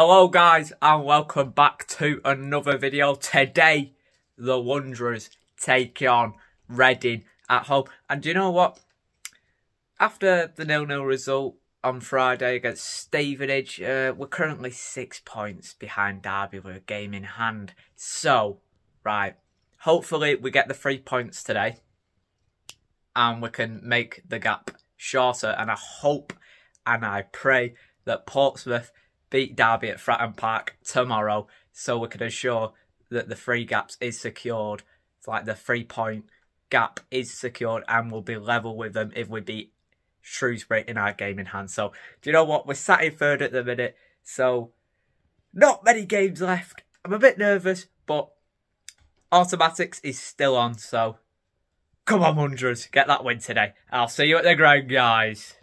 Hello guys and welcome back to another video. Today the Wanderers take on Reading at home. And do you know what? After the nil-nil result on Friday against Stevenage, uh, we're currently six points behind Derby with a game in hand. So, right, hopefully we get the three points today and we can make the gap shorter. And I hope and I pray that Portsmouth beat Derby at Fratton Park tomorrow so we can ensure that the three gaps is secured. It's like the three point gap is secured and we'll be level with them if we beat Shrewsbury in our game in hand. So, do you know what? We're sat in third at the minute, so not many games left. I'm a bit nervous, but automatics is still on, so come on, Wanderers, get that win today. I'll see you at the ground, guys.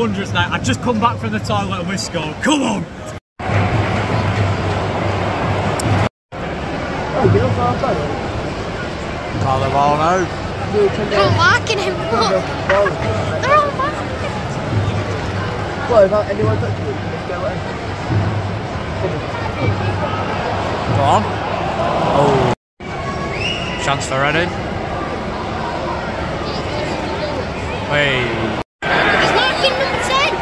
On, 1 0 Wanderers now. I just come back from the toilet and we scored. Come on! Call the ball now. They're all marking him. Look. They're all marking him. What about anyone touching it? Just go away. Go on. Oh. Chance for Reading. Wait. He's marking number 10.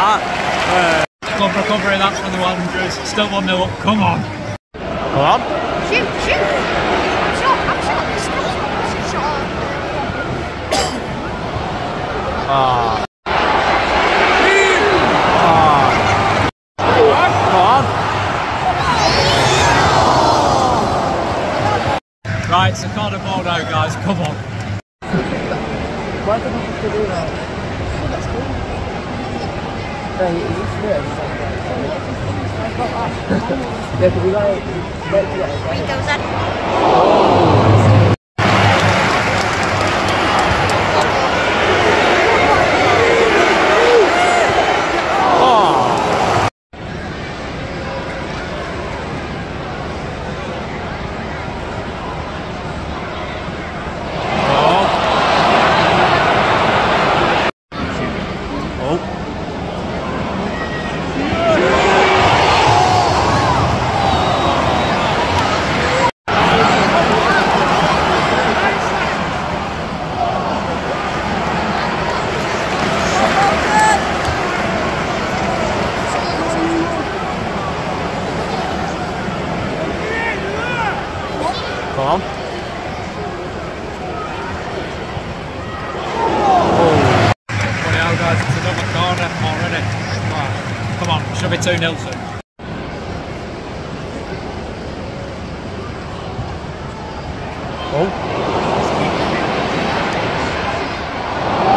Ah. Club recovery, that's from the Wanderers. Still 1 0 up. Come on! Come on. Shoot, shoot. I'm shot, I'm shot. Still shot. Ah. Ah. On. Right, it's a corner ball now, guys. Come on. Why the fuck is he doing that? No, he, he's weird. He's like, yeah, Ya, tôi lại. Come on. Oh. Out, guys. It's another corner already. Come on, should be 2 0 soon. Oh.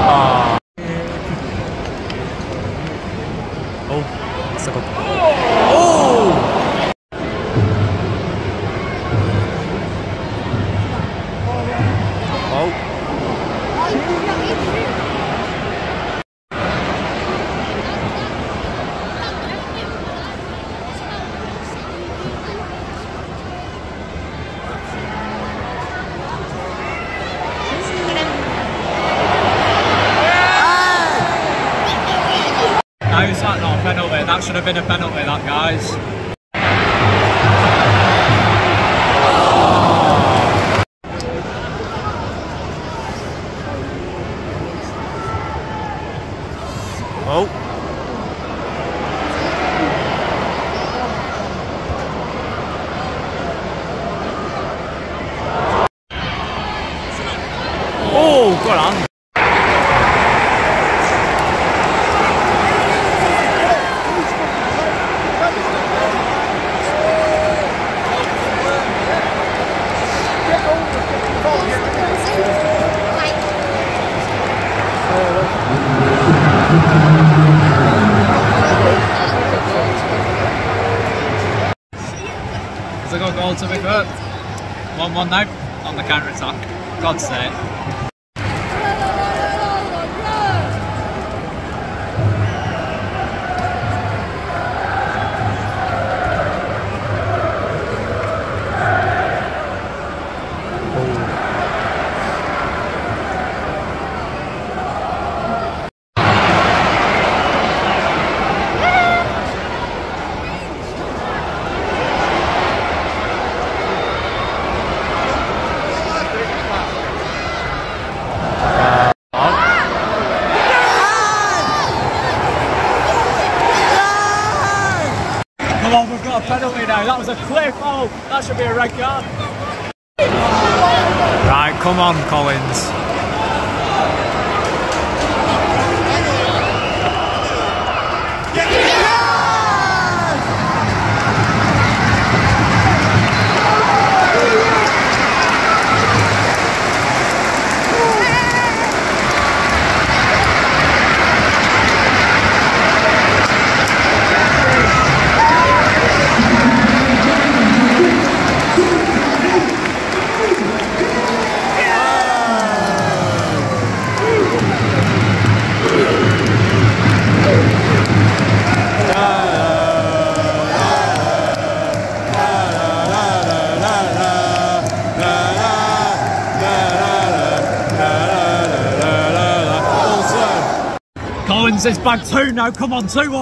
Ah. Oh, it's a good That should have been a penalty, that, guys. Oh good on. Has a good goal to be fair. 1 1 now on the counter attack. God's sake. Come on, we've got a penalty now. That was a clear foul. That should be a red card. Right, come on, Collins. Is back 2 now. Come on, 2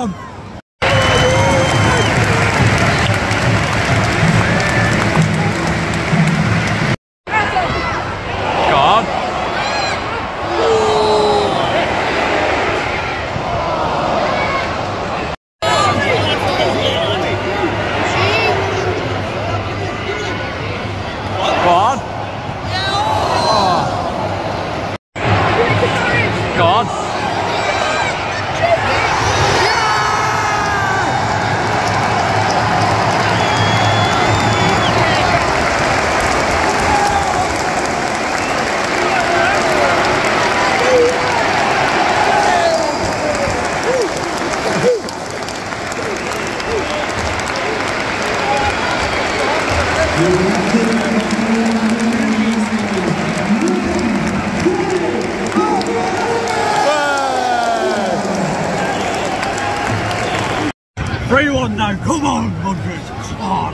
Three one now. Come on, Mudridge. Come on.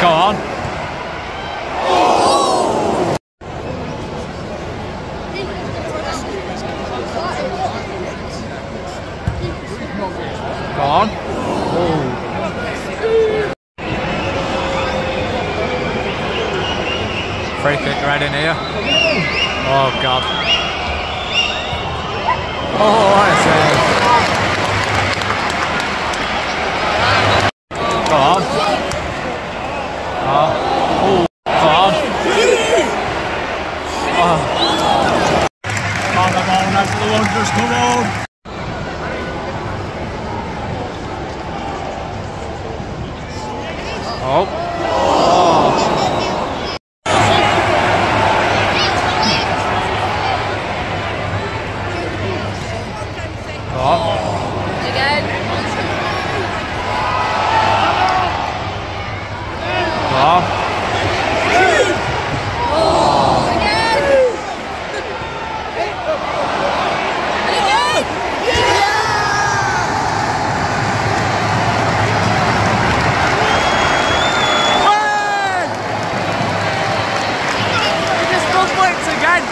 Go on. Go on. Free kick right in here. Oh god. Oh, what a save. Go on. Oh. Oh. Go on. On the ball now for the Wanderers. Come on. Oh. Oh. Again. Oh. He just done flips again.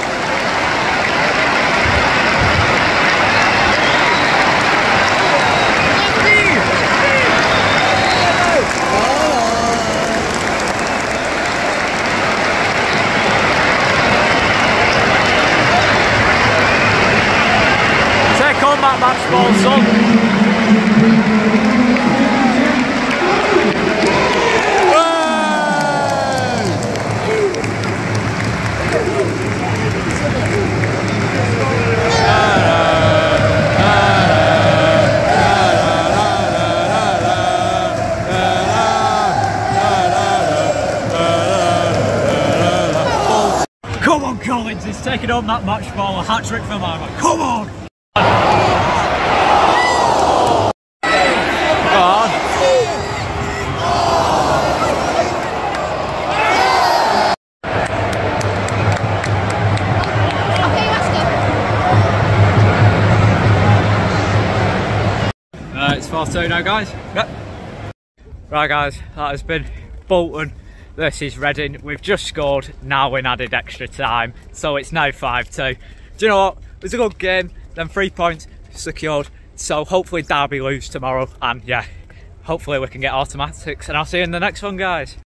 That match son. Come on, Collins, he's taking on that match ball. A hat trick for Mama. Come on! 4 2 now, guys. Yep. Right, guys, that has been Bolton versus Reading. We've just scored, now in added extra time, so it's now 5 2. Do you know what? It was a good game, then three points secured, so hopefully Derby lose tomorrow, and yeah, hopefully we can get automatics, and I'll see you in the next one, guys.